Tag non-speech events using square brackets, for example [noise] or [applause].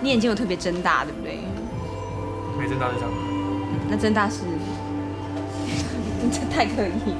你眼睛有特别睁大，对不对？没睁大就这的。那睁大是，这 [laughs] 太刻意。